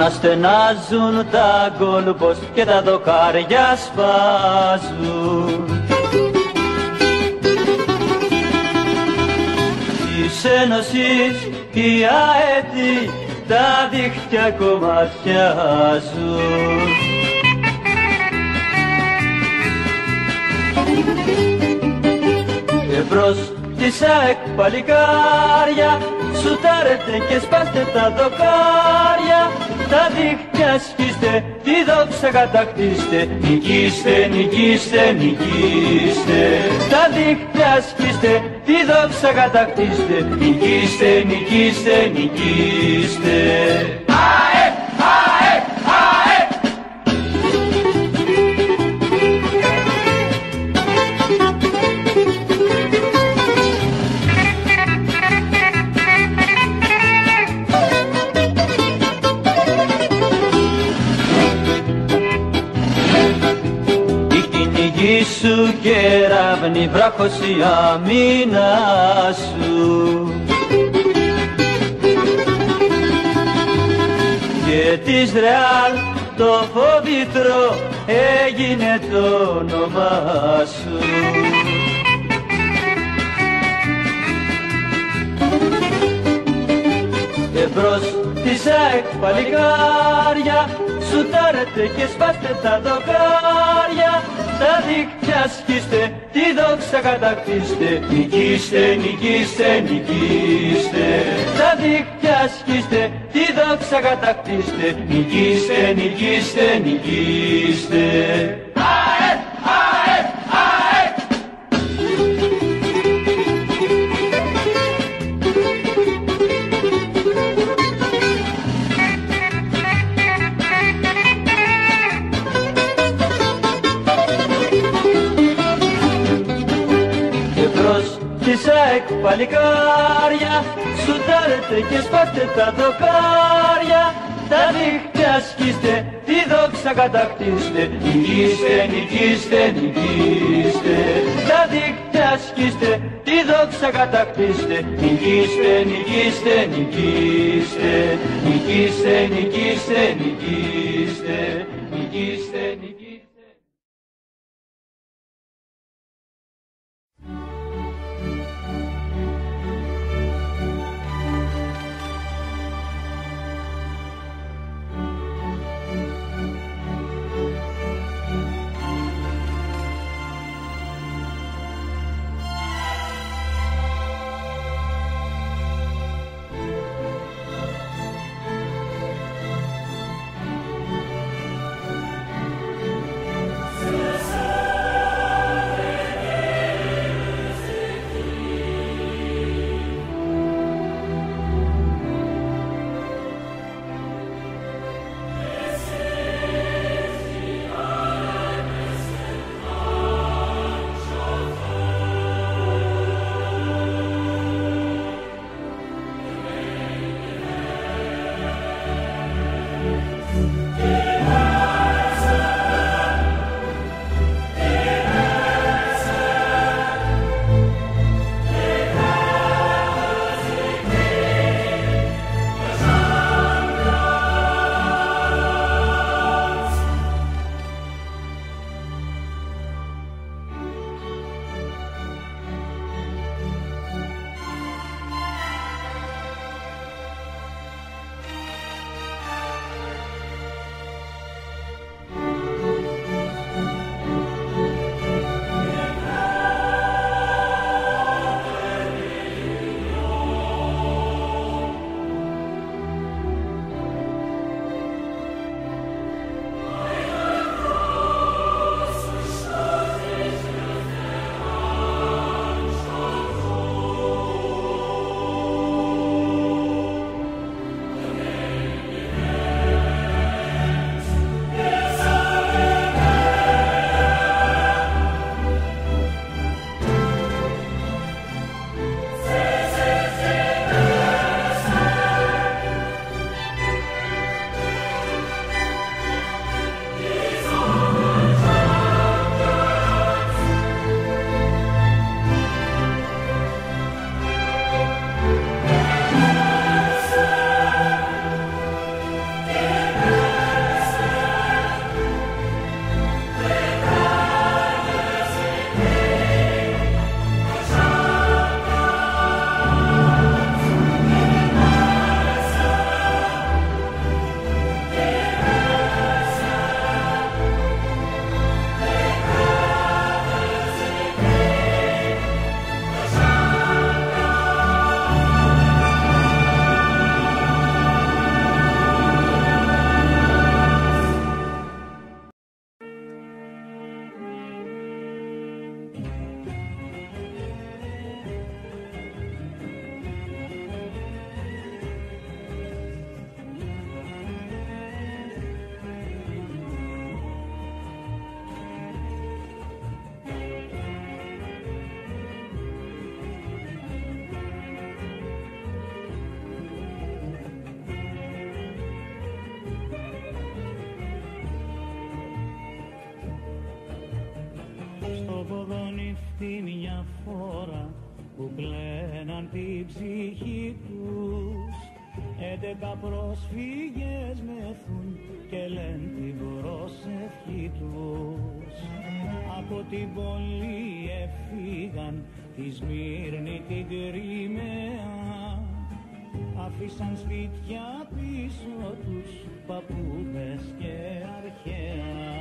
να στενάζουν τα γκολμπος και τα δοκάρια σπάζουν. Της Ένωσης η αέτη τα δίχτυα κομματιάζουν. Και μπρος της ΑΕΚ παλικάρια Σουτάρετε και σπάστε τα δοκάρια Τα δίχτυα σκίστε, τη δόξα κατακτήστε. Νικήστε, νικήστε, νικήστε. Τα δίχτυα σκίστε, τη δόξα κατακτήστε. Νικήστε, νικήστε, νικήστε σου κεραύνη βράχος η αμήνα σου. Και της Ρεάλ το φοβήτρο έγινε το όνομά σου. Και μπρος της ΑΕΚ παλικάρια σουτάρετε και σπάστε τα δοκάρια τα δίκτυα σκίστε, τη δόξα κατακτήστε, νικήστε, νικήστε, νικήστε. Τα δίκτυα σκίστε, τη δόξα κατακτήστε, νικήστε, νικήστε, νικήστε. Παλικάρια Σουτάρετε και σπάστε τα δοκάρια. Τα δίχτυα σκίστε, τη δόξα κατακτήστε. Νικήστε, νικήστε, νικήστε. Τα δίχτυα σκίστε, τη δόξα κατακτήστε. Νικήστε, νικήστε, νικήστε. Νικήστε, νικήστε, νικήστε. Νικήστε, νικήστε τη μια φορά που κλαίναν την ψυχή τους. Έντεκα πρόσφυγες μεθούν και λένε την προσευχή τους. Από την πόλη έφυγαν τη Σμύρνη την Κρυμαία. Άφησαν σπίτια πίσω τους παππούδες και αρχαία